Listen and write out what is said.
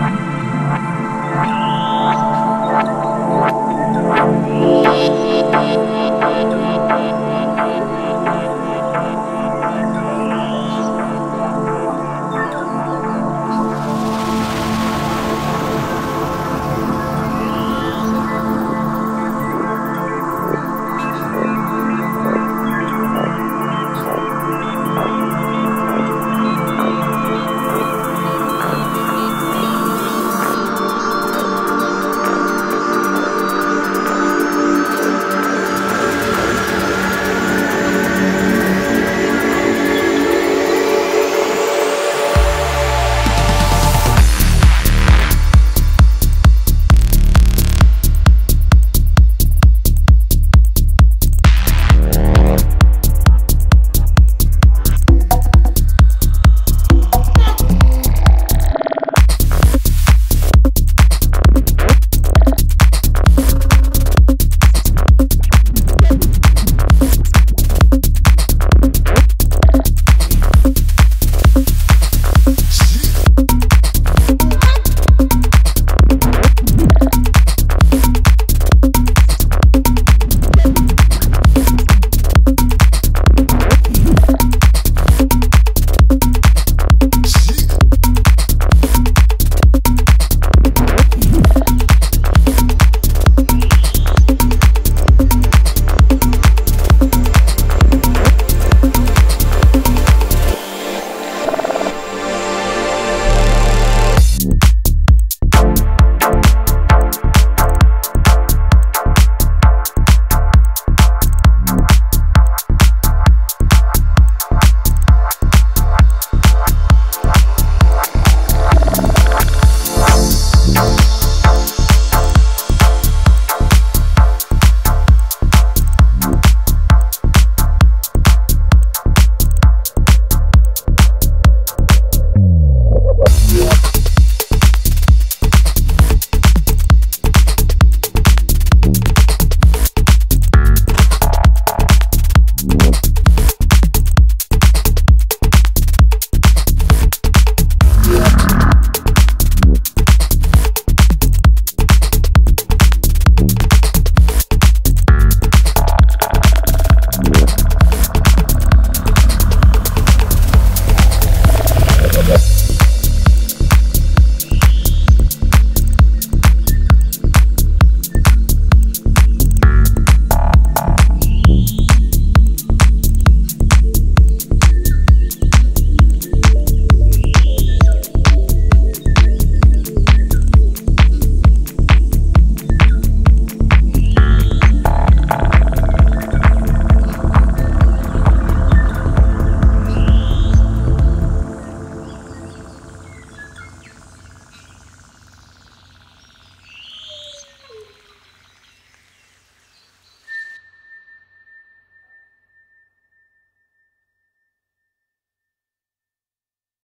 What?